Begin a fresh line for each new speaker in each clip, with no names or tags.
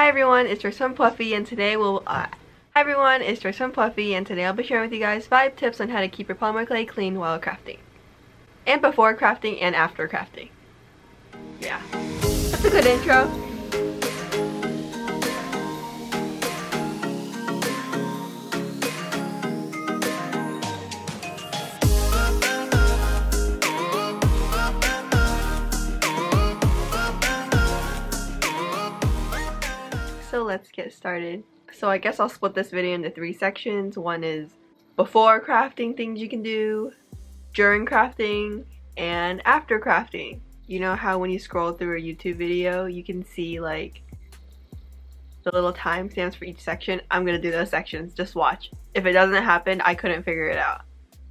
Hi everyone, it's Joyce from Pwuffy and today we'll uh, Hi everyone, it's Joyce from Pwuffy and today I'll be sharing with you guys 5 tips on how to keep your polymer clay clean while crafting. And before crafting and after crafting. Yeah. That's a good intro. Get started. So I guess I'll split this video into three sections. One is before crafting things you can do, during crafting, and after crafting. You know how when you scroll through a YouTube video, you can see like the little timestamps for each section? I'm gonna do those sections, just watch. If it doesn't happen, I couldn't figure it out.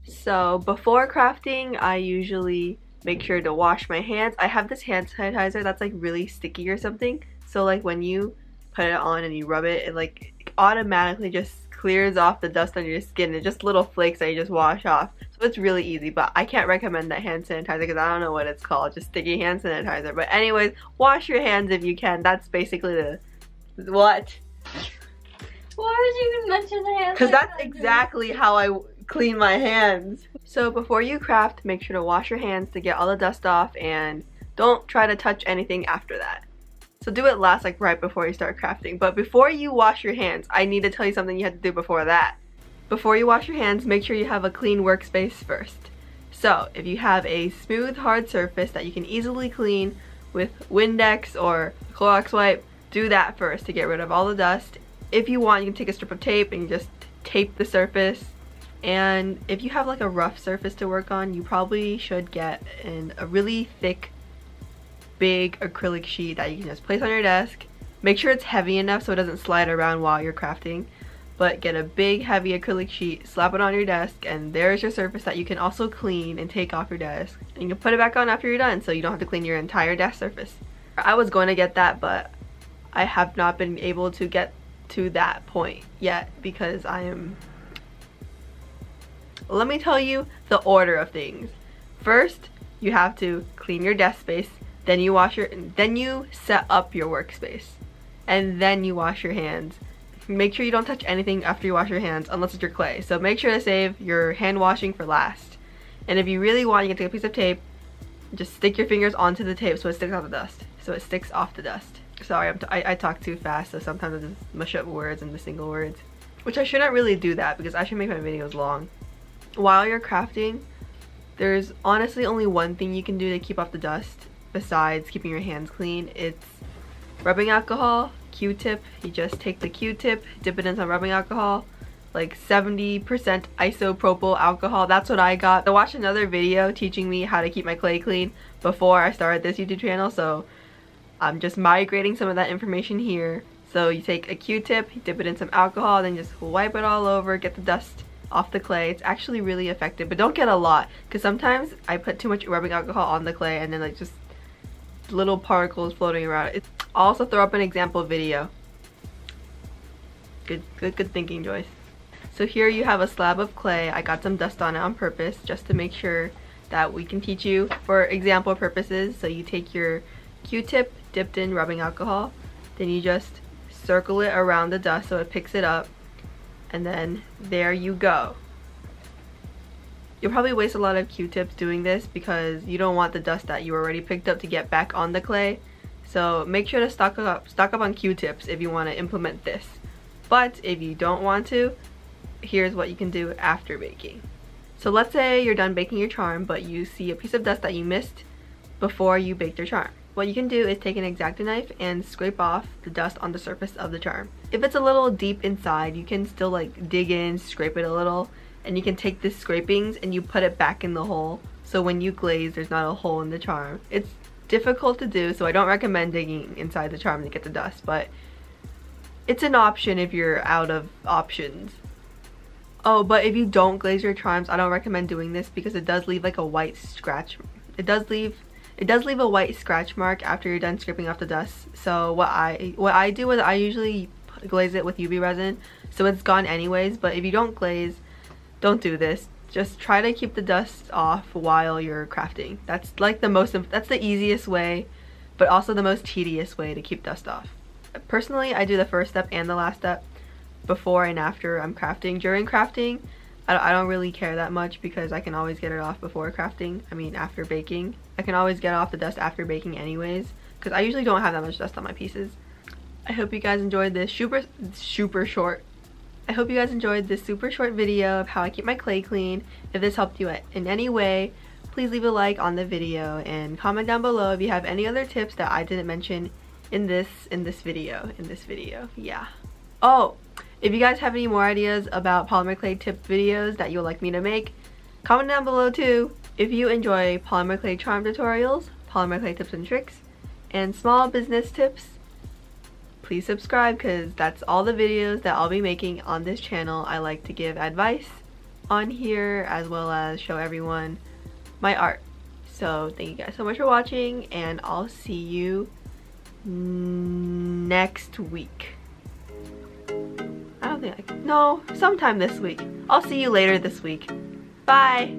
So before crafting, I usually make sure to wash my hands. I have this hand sanitizer that's like really sticky or something. So like when you put it on and you rub it, it like automatically just clears off the dust on your skin It's just little flakes that you just wash off. So it's really easy, but I can't recommend that hand sanitizer because I don't know what it's called, just sticky hand sanitizer. But anyways, wash your hands if you can. That's basically the, what?
Why would you even mention the hand
Because that's exactly how I clean my hands. So before you craft, make sure to wash your hands to get all the dust off and don't try to touch anything after that. So do it last like right before you start crafting. But before you wash your hands, I need to tell you something you have to do before that. Before you wash your hands, make sure you have a clean workspace first. So if you have a smooth hard surface that you can easily clean with Windex or Clorox wipe, do that first to get rid of all the dust. If you want, you can take a strip of tape and just tape the surface. And if you have like a rough surface to work on, you probably should get in a really thick big acrylic sheet that you can just place on your desk. Make sure it's heavy enough so it doesn't slide around while you're crafting. But get a big heavy acrylic sheet, slap it on your desk, and there's your surface that you can also clean and take off your desk. And you can put it back on after you're done so you don't have to clean your entire desk surface. I was going to get that but I have not been able to get to that point yet because I am let me tell you the order of things. First, you have to clean your desk space then you wash your then you set up your workspace. And then you wash your hands. Make sure you don't touch anything after you wash your hands unless it's your clay. So make sure to save your hand washing for last. And if you really want you can take a piece of tape just stick your fingers onto the tape so it sticks off the dust. So it sticks off the dust. Sorry I, I talk too fast so sometimes I just mush up words into single words. Which I shouldn't really do that because I should make my videos long. While you're crafting there's honestly only one thing you can do to keep off the dust besides keeping your hands clean. It's rubbing alcohol, Q-tip. You just take the Q-tip, dip it in some rubbing alcohol, like 70% isopropyl alcohol. That's what I got. I watched another video teaching me how to keep my clay clean before I started this YouTube channel, so I'm just migrating some of that information here. So you take a Q-tip, dip it in some alcohol, then just wipe it all over, get the dust off the clay. It's actually really effective, but don't get a lot because sometimes I put too much rubbing alcohol on the clay and then like just little particles floating around. It's I'll also throw up an example video. Good, good, good thinking, Joyce. So here you have a slab of clay. I got some dust on it on purpose just to make sure that we can teach you for example purposes. So you take your Q-tip dipped in rubbing alcohol, then you just circle it around the dust so it picks it up, and then there you go. You'll probably waste a lot of q-tips doing this because you don't want the dust that you already picked up to get back on the clay. So make sure to stock up, stock up on q-tips if you want to implement this. But if you don't want to, here's what you can do after baking. So let's say you're done baking your charm but you see a piece of dust that you missed before you baked your charm. What you can do is take an X-Acto knife and scrape off the dust on the surface of the charm. If it's a little deep inside, you can still like dig in, scrape it a little, and you can take the scrapings and you put it back in the hole so when you glaze there's not a hole in the charm. It's difficult to do so I don't recommend digging inside the charm to get the dust but it's an option if you're out of options. Oh but if you don't glaze your charms I don't recommend doing this because it does leave like a white scratch. It does leave it does leave a white scratch mark after you're done scraping off the dust. So what I what I do is I usually glaze it with UV resin so it's gone anyways but if you don't glaze don't do this. Just try to keep the dust off while you're crafting. That's like the most, that's the easiest way, but also the most tedious way to keep dust off. personally I do the first step and the last step before and after I'm crafting. During crafting, I don't really care that much because I can always get it off before crafting. I mean after baking. I can always get off the dust after baking anyways because I usually don't have that much dust on my pieces. I hope you guys enjoyed this super super short I hope you guys enjoyed this super short video of how I keep my clay clean. If this helped you in any way, please leave a like on the video and comment down below if you have any other tips that I didn't mention in this in this video in this video. Yeah. Oh if you guys have any more ideas about polymer clay tip videos that you would like me to make comment down below too. If you enjoy polymer clay charm tutorials polymer clay tips and tricks and small business tips please subscribe because that's all the videos that I'll be making on this channel I like to give advice on here as well as show everyone my art so thank you guys so much for watching and I'll see you next week. I don't think I can. No, sometime this week. I'll see you later this week. Bye!